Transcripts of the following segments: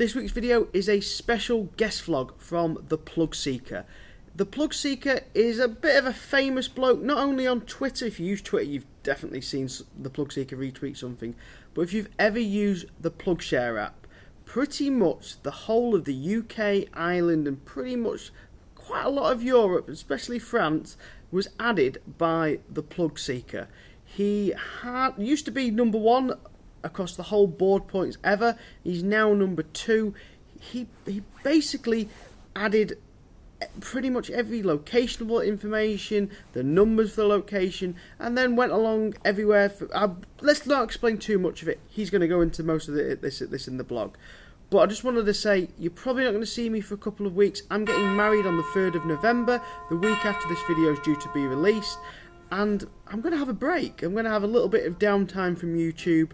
This week's video is a special guest vlog from The Plug Seeker. The Plug Seeker is a bit of a famous bloke, not only on Twitter, if you use Twitter you've definitely seen The Plug Seeker retweet something, but if you've ever used the PlugShare app, pretty much the whole of the UK, Ireland and pretty much quite a lot of Europe, especially France, was added by The Plug Seeker. He had used to be number one across the whole board points ever. He's now number two. He he basically added pretty much every locationable information, the numbers for the location, and then went along everywhere. For, uh, let's not explain too much of it. He's going to go into most of the, this this in the blog. But I just wanted to say, you're probably not going to see me for a couple of weeks. I'm getting married on the 3rd of November, the week after this video is due to be released. And I'm going to have a break. I'm going to have a little bit of downtime from YouTube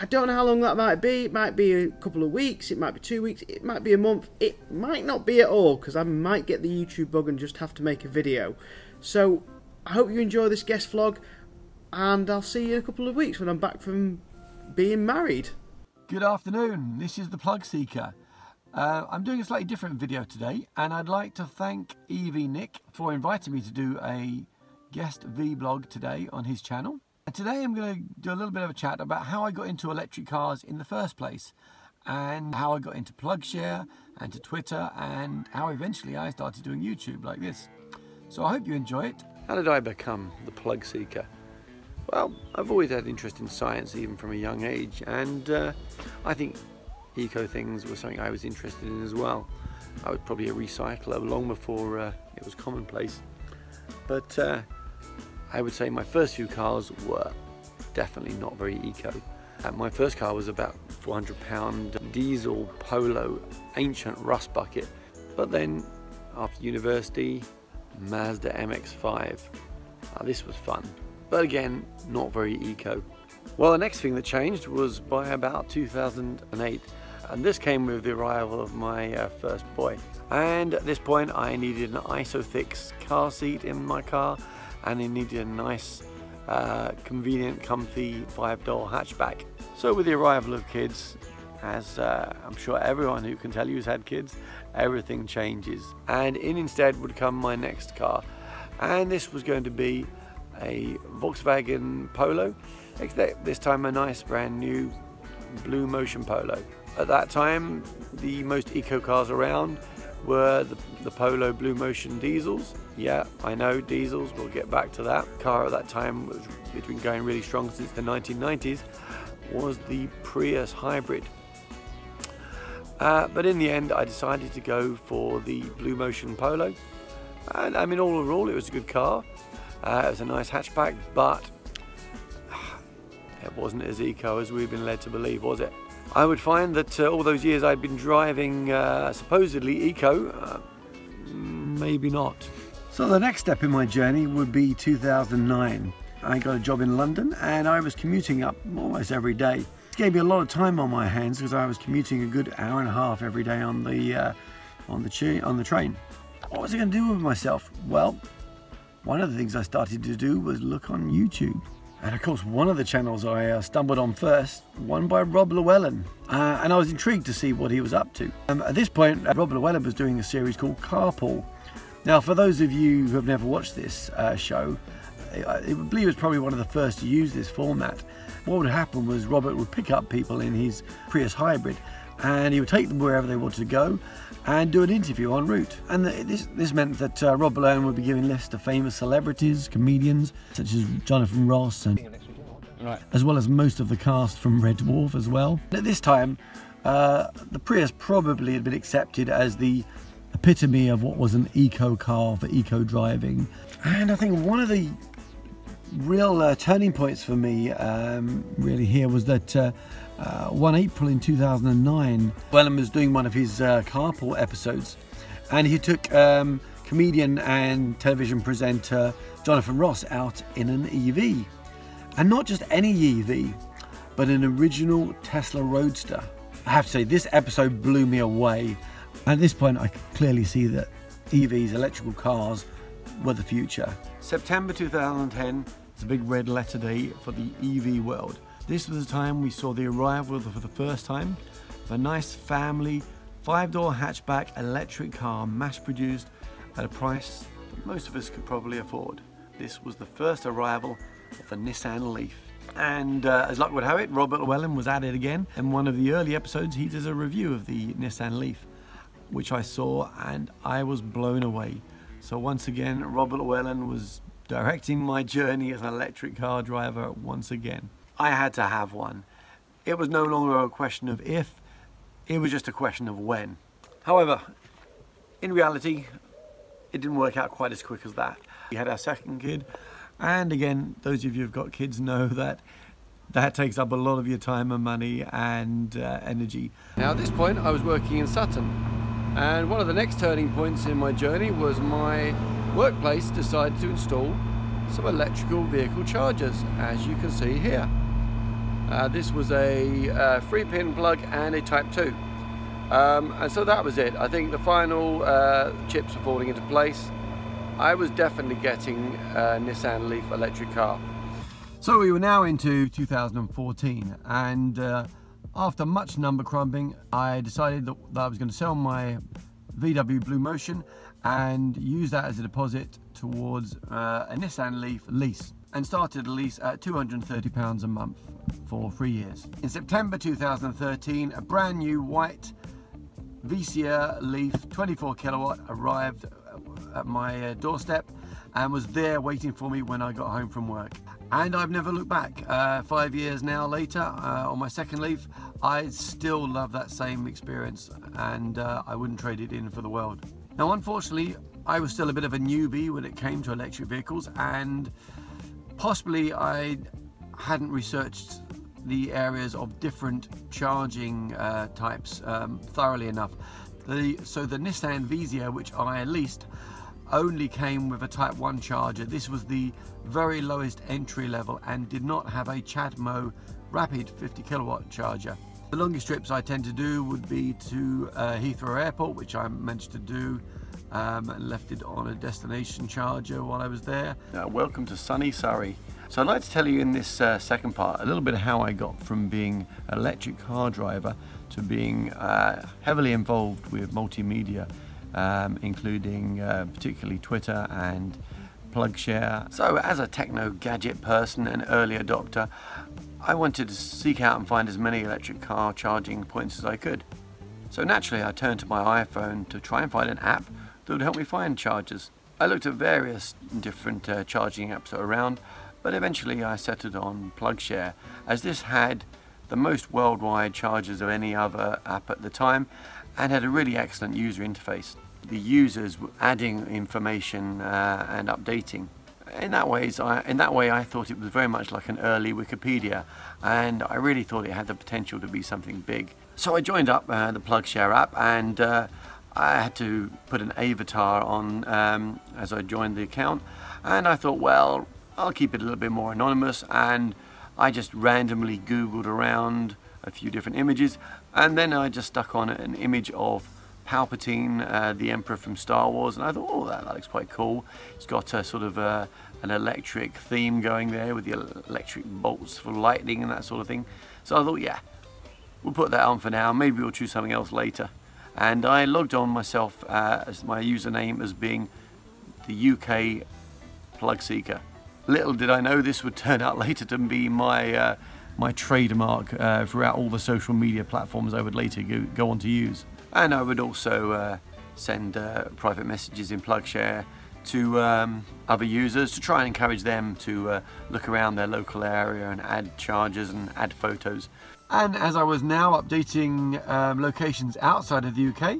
I don't know how long that might be. It might be a couple of weeks, it might be two weeks, it might be a month, it might not be at all because I might get the YouTube bug and just have to make a video. So I hope you enjoy this guest vlog and I'll see you in a couple of weeks when I'm back from being married. Good afternoon, this is the Plug Seeker. Uh, I'm doing a slightly different video today and I'd like to thank EV Nick for inviting me to do a guest vlog today on his channel. And today I'm going to do a little bit of a chat about how I got into electric cars in the first place and how I got into PlugShare and to Twitter and how eventually I started doing YouTube like this. So I hope you enjoy it. How did I become the plug seeker? Well, I've always had interest in science even from a young age and uh, I think eco things were something I was interested in as well. I was probably a recycler long before uh, it was commonplace. But uh, I would say my first few cars were definitely not very eco. Uh, my first car was about 400 pound diesel Polo ancient rust bucket. But then after university, Mazda MX-5. Uh, this was fun, but again, not very eco. Well, the next thing that changed was by about 2008, and this came with the arrival of my uh, first boy. And at this point, I needed an ISOFIX car seat in my car, and he needed a nice, uh, convenient, comfy five-door hatchback. So with the arrival of kids, as uh, I'm sure everyone who can tell you has had kids, everything changes. And in instead would come my next car. And this was going to be a Volkswagen Polo, except this time a nice brand new Blue Motion Polo. At that time, the most eco cars around were the, the Polo Blue Motion diesels. Yeah, I know diesels, we'll get back to that. Car at that time, which has been going really strong since the 1990s, was the Prius Hybrid. Uh, but in the end, I decided to go for the Blue Motion Polo. And I mean, all in all, it was a good car. Uh, it was a nice hatchback, but it wasn't as eco as we've been led to believe, was it? I would find that uh, all those years I'd been driving uh, supposedly eco, uh, maybe not. So the next step in my journey would be 2009. I got a job in London and I was commuting up almost every day. It gave me a lot of time on my hands because I was commuting a good hour and a half every day on the uh, on the on the train. What was I going to do with myself? Well, one of the things I started to do was look on YouTube. And of course, one of the channels I uh, stumbled on first, one by Rob Llewellyn. Uh, and I was intrigued to see what he was up to. Um, at this point, uh, Rob Llewellyn was doing a series called Carpool. Now, for those of you who have never watched this uh, show, I, I believe it was probably one of the first to use this format. What would happen was Robert would pick up people in his Prius Hybrid and he would take them wherever they wanted to go and do an interview en route. And this, this meant that uh, Rob Malone would be giving lists of famous celebrities, comedians, such as Jonathan Ross, and right. as well as most of the cast from Red Dwarf as well. At this time, uh, the Prius probably had been accepted as the epitome of what was an eco car for eco driving. And I think one of the real uh, turning points for me um, really here was that uh, uh, one April in 2009, Wellham was doing one of his uh, carpool episodes, and he took um, comedian and television presenter Jonathan Ross out in an EV, and not just any EV, but an original Tesla Roadster. I have to say, this episode blew me away. At this point, I clearly see that EVs, electrical cars, were the future. September 2010 is a big red letter day for the EV world. This was the time we saw the arrival for the first time of a nice family five-door hatchback electric car mass-produced at a price that most of us could probably afford. This was the first arrival of the Nissan Leaf. And uh, as luck would have it, Robert Llewellyn was at it again. In one of the early episodes, he does a review of the Nissan Leaf, which I saw and I was blown away. So once again, Robert Llewellyn was directing my journey as an electric car driver once again. I had to have one. It was no longer a question of if, it was just a question of when. However, in reality, it didn't work out quite as quick as that. We had our second kid, and again, those of you who've got kids know that that takes up a lot of your time and money and uh, energy. Now, at this point, I was working in Sutton, and one of the next turning points in my journey was my workplace decided to install some electrical vehicle chargers, as you can see here. Uh, this was a uh, three pin plug and a type 2. Um, and so that was it. I think the final uh, chips were falling into place. I was definitely getting a Nissan Leaf electric car. So we were now into 2014 and uh, after much number crumbing I decided that I was going to sell my VW Blue Motion and use that as a deposit towards uh, a Nissan Leaf lease and started a lease at £230 a month for three years. In September 2013 a brand new white VCR Leaf 24 kilowatt arrived at my uh, doorstep and was there waiting for me when I got home from work. And I've never looked back. Uh, five years now later, uh, on my second Leaf, I still love that same experience and uh, I wouldn't trade it in for the world. Now, unfortunately, I was still a bit of a newbie when it came to electric vehicles and possibly I hadn't researched the areas of different charging uh, types um, thoroughly enough. The, so the Nissan Visia, which I leased, only came with a Type 1 charger. This was the very lowest entry level and did not have a CHAdeMO rapid 50 kilowatt charger. The longest trips I tend to do would be to uh, Heathrow Airport, which I managed to do um, and left it on a destination charger while I was there. Welcome to sunny Surrey. So I'd like to tell you in this uh, second part a little bit of how I got from being an electric car driver to being uh, heavily involved with multimedia, um, including uh, particularly Twitter and PlugShare. So as a techno gadget person and early adopter, I wanted to seek out and find as many electric car charging points as I could. So naturally I turned to my iPhone to try and find an app that would help me find chargers. I looked at various different uh, charging apps around but eventually I settled on PlugShare as this had the most worldwide chargers of any other app at the time and had a really excellent user interface. The users were adding information uh, and updating. In that, ways, I, in that way I thought it was very much like an early Wikipedia and I really thought it had the potential to be something big. So I joined up uh, the PlugShare app and uh, I had to put an avatar on um, as I joined the account and I thought well I'll keep it a little bit more anonymous and I just randomly googled around a few different images and then I just stuck on an image of Palpatine, uh, the Emperor from Star Wars and I thought oh that, looks quite cool. It's got a sort of uh, an electric theme going there with the electric bolts for lightning and that sort of thing. So I thought yeah we'll put that on for now maybe we'll choose something else later and I logged on myself uh, as my username as being the UK plug seeker Little did I know this would turn out later to be my uh, my trademark uh, throughout all the social media platforms I would later go, go on to use. And I would also uh, send uh, private messages in PlugShare to um, other users to try and encourage them to uh, look around their local area and add charges and add photos. And as I was now updating um, locations outside of the UK,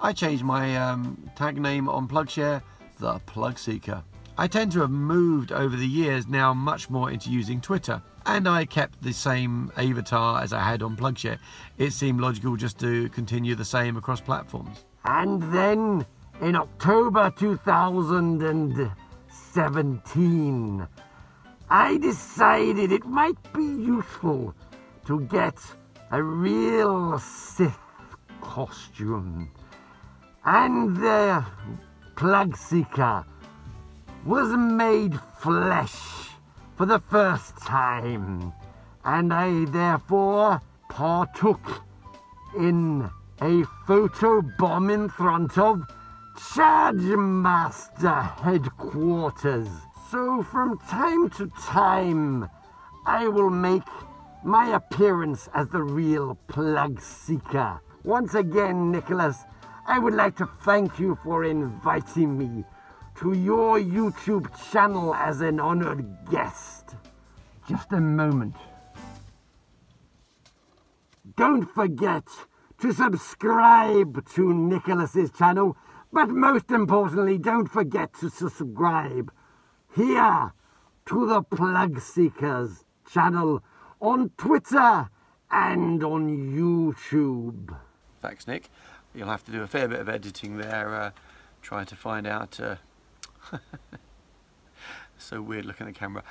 I changed my um, tag name on PlugShare, the Plug Seeker. I tend to have moved over the years now much more into using Twitter and I kept the same avatar as I had on PlugShare. It seemed logical just to continue the same across platforms. And then in October 2017, I decided it might be useful to get a real Sith costume. And the plug seeker was made flesh for the first time, and I therefore partook in a photo bomb in front of Charge Master headquarters. So from time to time, I will make my appearance as the real plug seeker. Once again, Nicholas, I would like to thank you for inviting me to your YouTube channel as an honored guest. Just a moment. Don't forget to subscribe to Nicholas's channel, but most importantly, don't forget to subscribe here to the Plug Seekers channel on Twitter and on YouTube. Thanks, Nick. You'll have to do a fair bit of editing there, uh, trying to find out. Uh, so weird looking at the camera.